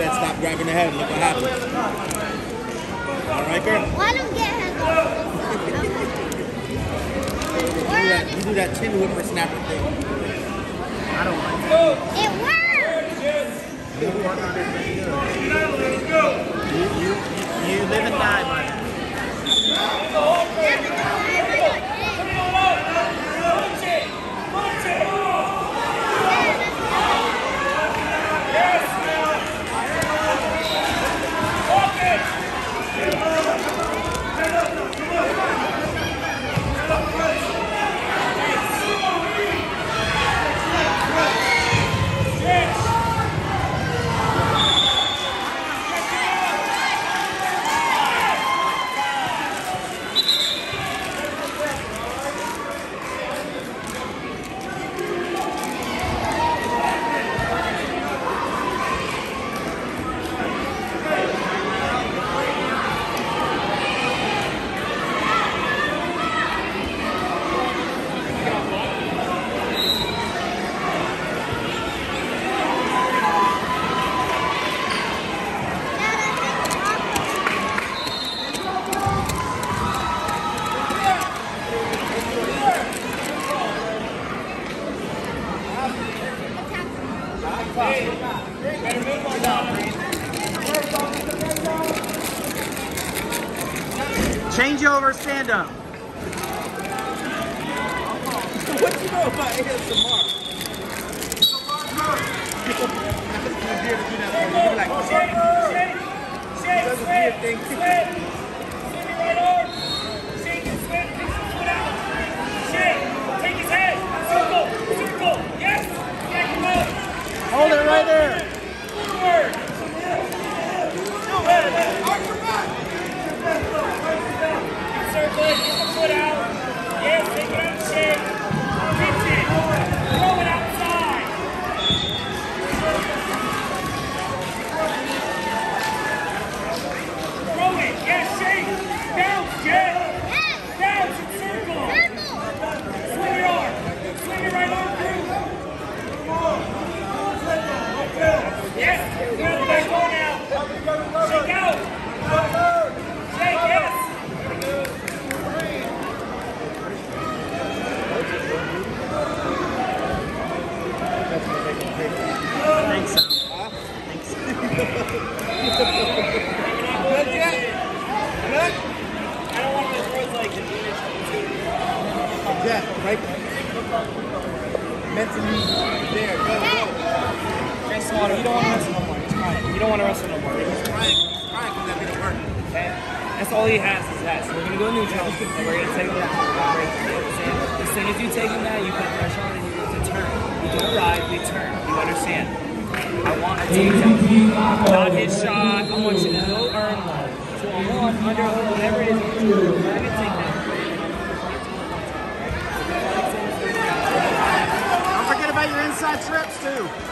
in the head look what happened. All right, girl? Let him get his You do that, you do that chin whippersnapper thing. I don't like it. It works! You, you, you live and die by Change over, stand up. What do you know about ASMR? here to do right. Mentally there. Go, go. Jay Slaughter, you don't want to wrestle no more. He's crying. You don't want to wrestle no more. He's trying. He's trying because that didn't work. Okay? That's all he has is that. So we're gonna go neutral and we're gonna take him down. We're gonna break. You? As soon as you take him down, you put pressure on and you need to turn. We do a ride, we turn. You understand? I want a takedown. Not his shot. I want you to go earn one. So I want underhook, whatever it is, we're gonna take that. Don't forget about your inside trips, too.